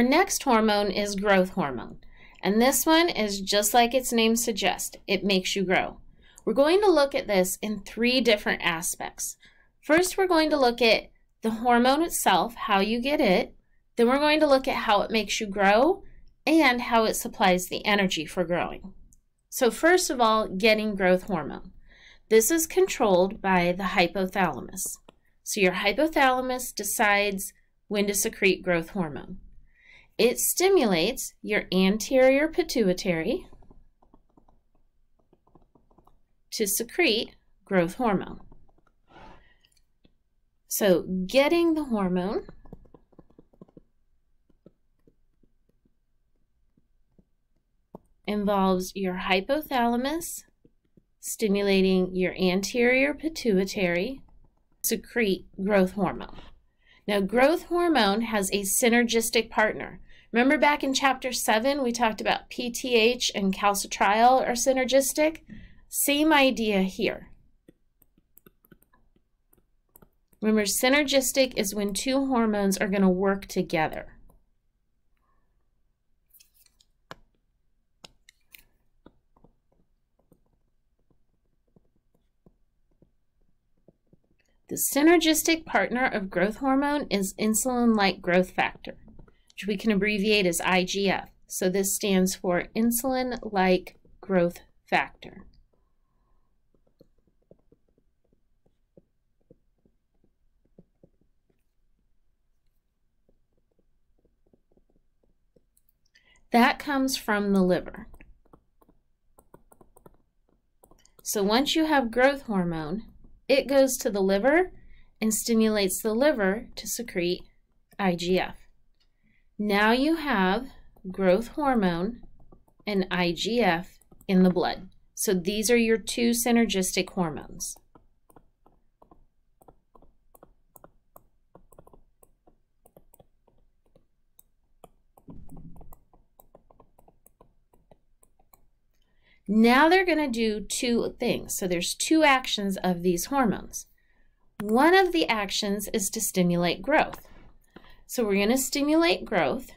Our next hormone is growth hormone. And this one is just like its name suggests, it makes you grow. We're going to look at this in three different aspects. First, we're going to look at the hormone itself, how you get it. Then we're going to look at how it makes you grow and how it supplies the energy for growing. So first of all, getting growth hormone. This is controlled by the hypothalamus. So your hypothalamus decides when to secrete growth hormone. It stimulates your anterior pituitary to secrete growth hormone. So getting the hormone involves your hypothalamus stimulating your anterior pituitary secrete growth hormone. Now, growth hormone has a synergistic partner. Remember back in chapter 7, we talked about PTH and calcitriol are synergistic? Same idea here. Remember, synergistic is when two hormones are going to work together. The synergistic partner of growth hormone is insulin-like growth factor, which we can abbreviate as IGF. So this stands for insulin-like growth factor. That comes from the liver. So once you have growth hormone, it goes to the liver and stimulates the liver to secrete IGF. Now you have growth hormone and IGF in the blood. So these are your two synergistic hormones. Now they're going to do two things. So there's two actions of these hormones. One of the actions is to stimulate growth. So we're going to stimulate growth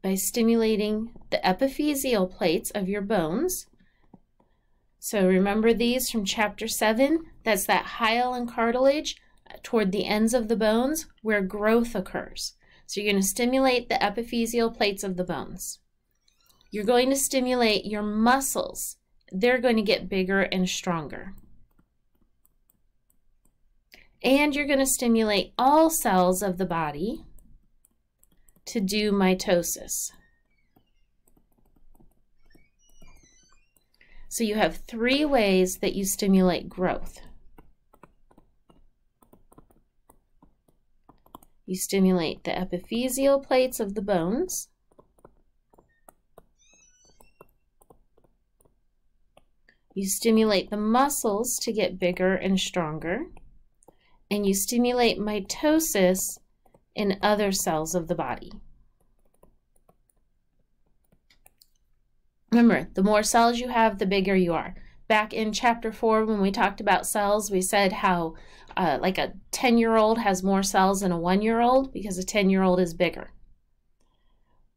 by stimulating the epiphyseal plates of your bones. So remember these from chapter 7? That's that hyaline cartilage toward the ends of the bones where growth occurs. So you're going to stimulate the epiphyseal plates of the bones. You're going to stimulate your muscles. They're going to get bigger and stronger. And you're going to stimulate all cells of the body to do mitosis. So you have three ways that you stimulate growth. You stimulate the epiphyseal plates of the bones. You stimulate the muscles to get bigger and stronger. And you stimulate mitosis in other cells of the body. Remember, the more cells you have, the bigger you are. Back in chapter 4, when we talked about cells, we said how uh, like a 10-year-old has more cells than a 1-year-old because a 10-year-old is bigger.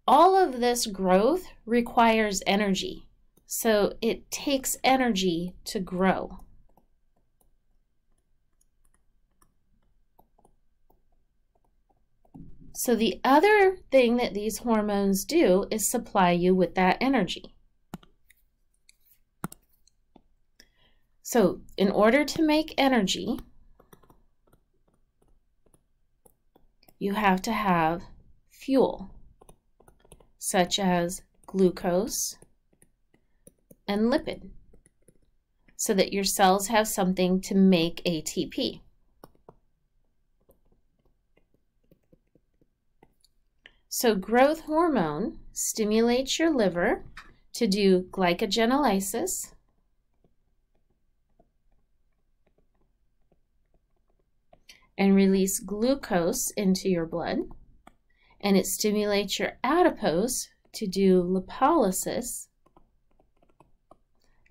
All of this growth requires energy. So it takes energy to grow. So the other thing that these hormones do is supply you with that energy. So in order to make energy, you have to have fuel, such as glucose, and lipid so that your cells have something to make ATP. So growth hormone stimulates your liver to do glycogenolysis and release glucose into your blood. And it stimulates your adipose to do lipolysis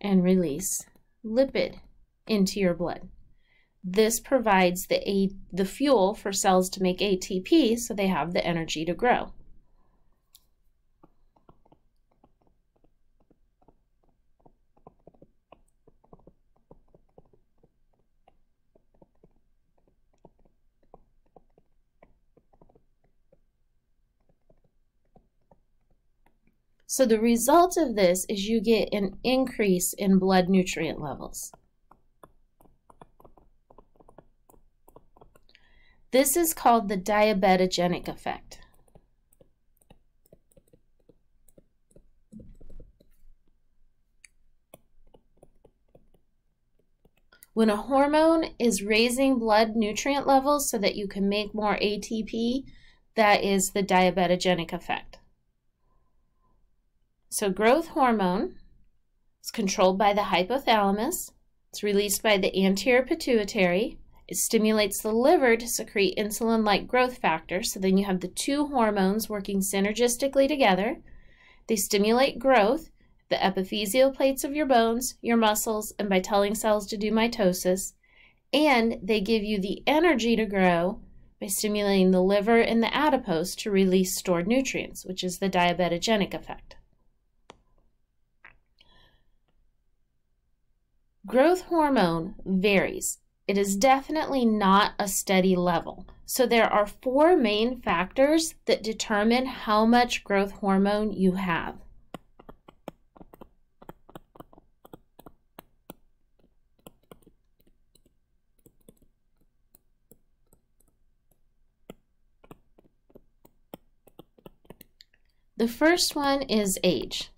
and release lipid into your blood. This provides the, A the fuel for cells to make ATP so they have the energy to grow. So the result of this is you get an increase in blood nutrient levels. This is called the diabetogenic effect. When a hormone is raising blood nutrient levels so that you can make more ATP, that is the diabetogenic effect. So growth hormone is controlled by the hypothalamus. It's released by the anterior pituitary. It stimulates the liver to secrete insulin-like growth factor. So then you have the two hormones working synergistically together. They stimulate growth the epiphyseal plates of your bones, your muscles, and by telling cells to do mitosis. And they give you the energy to grow by stimulating the liver and the adipose to release stored nutrients, which is the diabetogenic effect. Growth hormone varies. It is definitely not a steady level. So there are four main factors that determine how much growth hormone you have. The first one is age.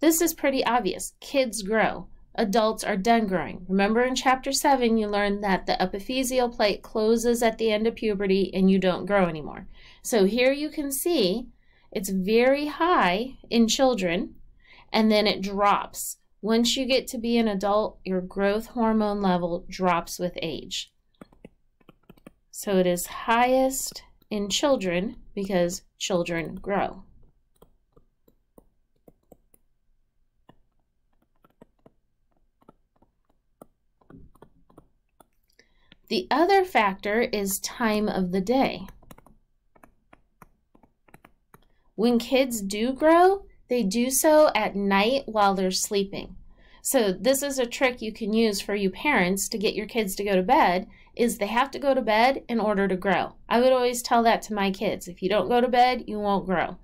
This is pretty obvious. Kids grow. Adults are done growing. Remember in chapter 7, you learned that the epiphyseal plate closes at the end of puberty and you don't grow anymore. So here you can see it's very high in children and then it drops. Once you get to be an adult, your growth hormone level drops with age. So it is highest in children because children grow. The other factor is time of the day. When kids do grow, they do so at night while they're sleeping. So this is a trick you can use for you parents to get your kids to go to bed is they have to go to bed in order to grow. I would always tell that to my kids. If you don't go to bed, you won't grow.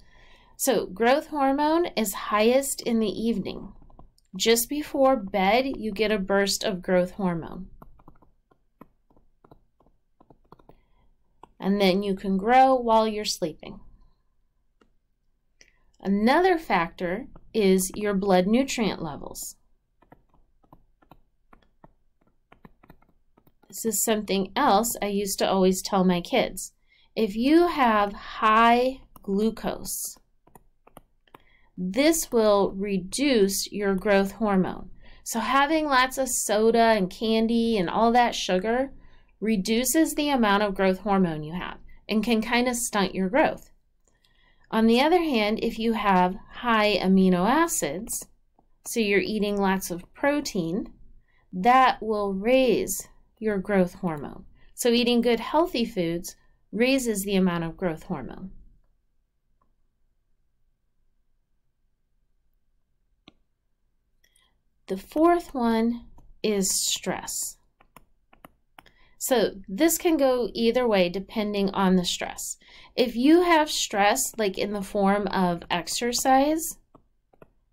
So growth hormone is highest in the evening. Just before bed, you get a burst of growth hormone. And then you can grow while you're sleeping. Another factor is your blood nutrient levels. This is something else I used to always tell my kids. If you have high glucose, this will reduce your growth hormone. So having lots of soda and candy and all that sugar reduces the amount of growth hormone you have and can kind of stunt your growth. On the other hand, if you have high amino acids, so you're eating lots of protein, that will raise your growth hormone. So eating good healthy foods raises the amount of growth hormone. The fourth one is stress. So this can go either way depending on the stress. If you have stress, like in the form of exercise,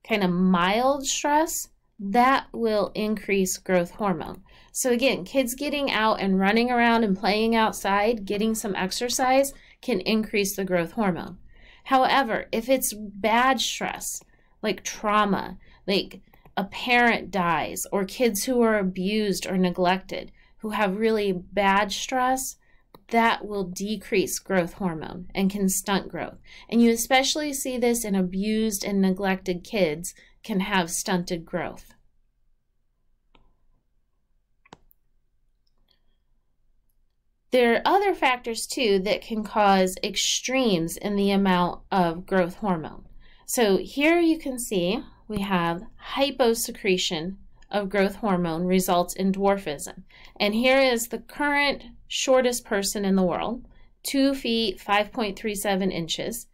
kind of mild stress, that will increase growth hormone. So again, kids getting out and running around and playing outside, getting some exercise can increase the growth hormone. However, if it's bad stress, like trauma, like a parent dies, or kids who are abused or neglected, who have really bad stress, that will decrease growth hormone and can stunt growth. And you especially see this in abused and neglected kids can have stunted growth. There are other factors too that can cause extremes in the amount of growth hormone. So here you can see we have hyposecretion of growth hormone results in dwarfism. And here is the current shortest person in the world, 2 feet 5.37 inches.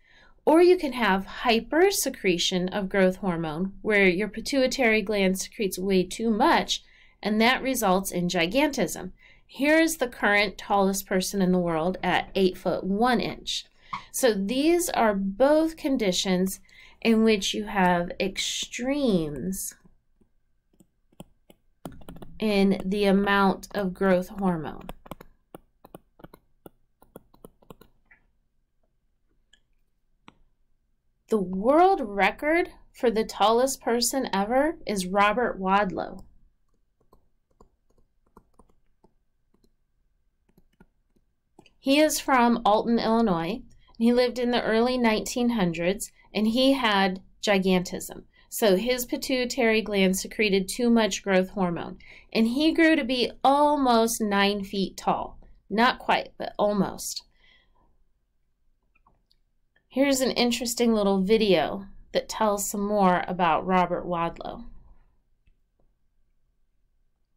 Or you can have hypersecretion of growth hormone, where your pituitary gland secretes way too much, and that results in gigantism. Here is the current tallest person in the world at 8 foot 1 inch. So these are both conditions in which you have extremes in the amount of growth hormone. The world record for the tallest person ever is Robert Wadlow. He is from Alton, Illinois. He lived in the early 1900s and he had gigantism. So his pituitary gland secreted too much growth hormone and he grew to be almost nine feet tall. Not quite, but almost. Here's an interesting little video that tells some more about Robert Wadlow.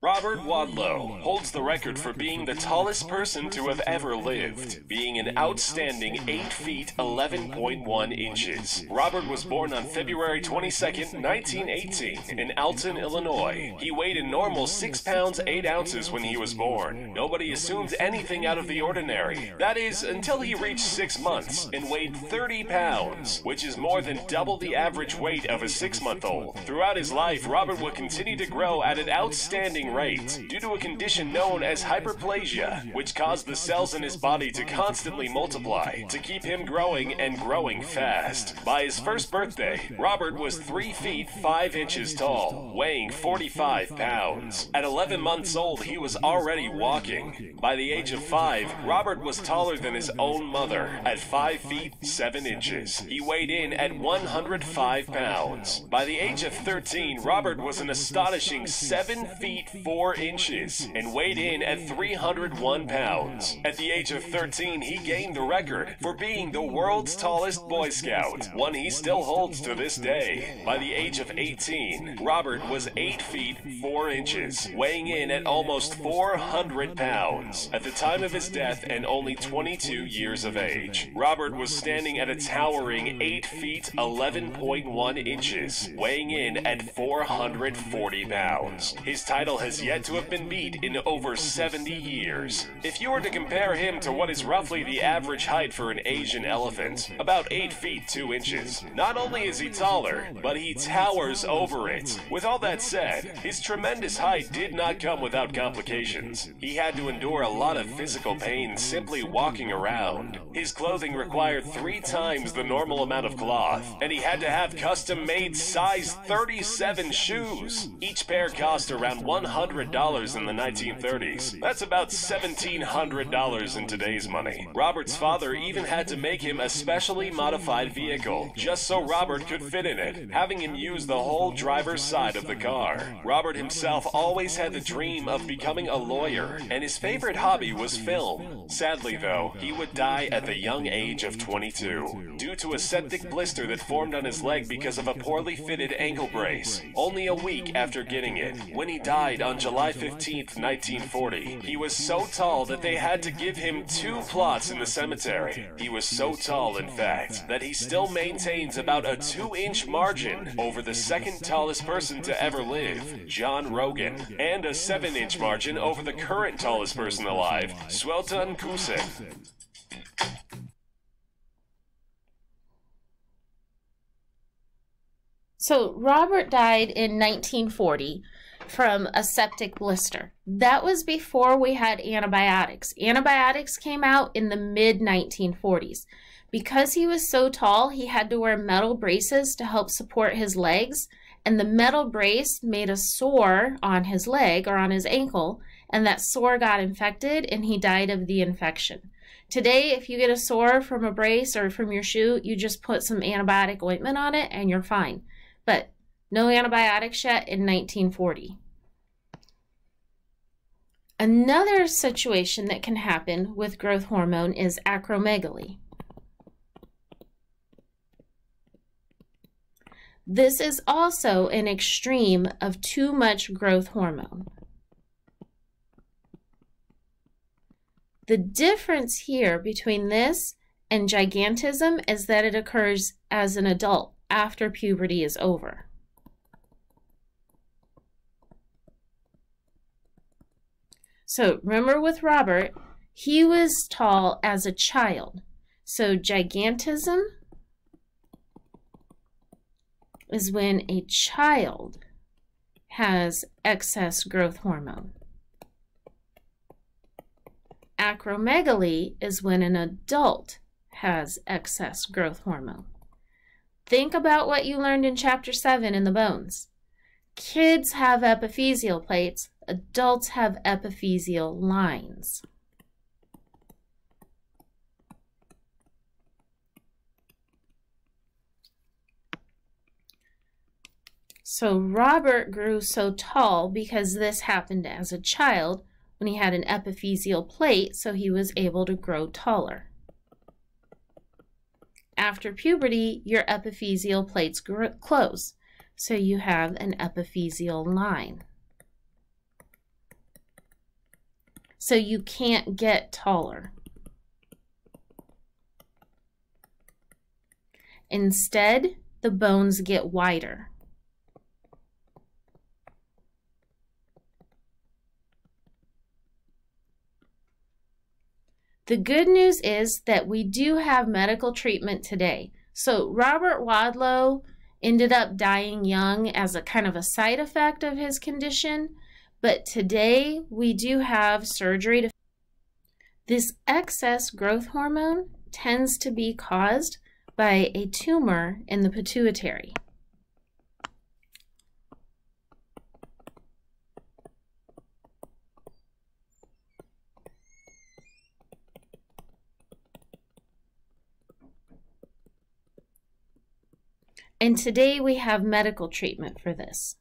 Robert Wadlow holds the record for being the tallest person to have ever lived, being an outstanding 8 feet 11.1 inches. Robert was born on February 22, 1918, in Alton, Illinois. He weighed a normal 6 pounds 8 ounces when he was born. Nobody assumed anything out of the ordinary. That is, until he reached 6 months and weighed 30 pounds, which is more than double the average weight of a 6 month old. Throughout his life, Robert would continue to grow at an outstanding rate due to a condition known as hyperplasia, which caused the cells in his body to constantly multiply to keep him growing and growing fast. By his first birthday, Robert was 3 feet 5 inches tall, weighing 45 pounds. At 11 months old, he was already walking. By the age of 5, Robert was taller than his own mother at 5 feet 7 inches. He weighed in at 105 pounds. By the age of 13, Robert was an astonishing 7 feet 4 inches and weighed in at 301 pounds. At the age of 13, he gained the record for being the world's tallest Boy Scout, one he still holds to this day. By the age of 18, Robert was 8 feet 4 inches, weighing in at almost 400 pounds. At the time of his death and only 22 years of age, Robert was standing at a towering 8 feet 11.1 inches, weighing in at 440 pounds. His title has yet to have been beat in over 70 years. If you were to compare him to what is roughly the average height for an Asian elephant, about 8 feet 2 inches, not only is he taller, but he towers over it. With all that said, his tremendous height did not come without complications. He had to endure a lot of physical pain simply walking around. His clothing required three times the normal amount of cloth, and he had to have custom made size 37 shoes. Each pair cost around $100 in the 1930s. That's about $1,700 in today's money. Robert's father even had to make him a specially modified vehicle, just so Robert could fit in it, having him use the whole driver's side of the car. Robert himself always had the dream of becoming a lawyer, and his favorite hobby was film. Sadly, though, he would die at the young age of 22 due to a septic blister that formed on his leg because of a poorly fitted ankle brace. Only a week after getting it, when he died on July 15, 1940, he was so tall that they had to give him two plots in the cemetery. He was so tall, in fact, that he still maintains about a two inch margin over the second tallest person to ever live, John Rogan, and a seven inch margin over the current tallest person alive, Sultan Kösen. So Robert died in 1940 from a septic blister. That was before we had antibiotics. Antibiotics came out in the mid 1940s. Because he was so tall, he had to wear metal braces to help support his legs, and the metal brace made a sore on his leg or on his ankle, and that sore got infected and he died of the infection. Today, if you get a sore from a brace or from your shoe, you just put some antibiotic ointment on it and you're fine. But no antibiotics yet in 1940. Another situation that can happen with growth hormone is acromegaly. This is also an extreme of too much growth hormone. The difference here between this and gigantism is that it occurs as an adult after puberty is over. So remember with Robert, he was tall as a child. So gigantism is when a child has excess growth hormone. Acromegaly is when an adult has excess growth hormone. Think about what you learned in chapter 7 in the bones. Kids have epiphyseal plates, adults have epiphyseal lines. So Robert grew so tall because this happened as a child when he had an epiphyseal plate, so he was able to grow taller. After puberty, your epiphyseal plates close, so you have an epiphyseal line. So you can't get taller. Instead, the bones get wider. The good news is that we do have medical treatment today. So Robert Wadlow ended up dying young as a kind of a side effect of his condition, but today we do have surgery to this excess growth hormone tends to be caused by a tumor in the pituitary. And today we have medical treatment for this.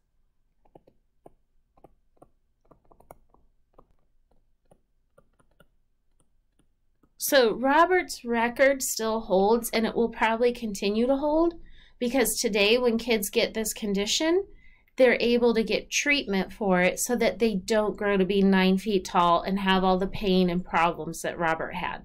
So Robert's record still holds and it will probably continue to hold because today when kids get this condition, they're able to get treatment for it so that they don't grow to be nine feet tall and have all the pain and problems that Robert had.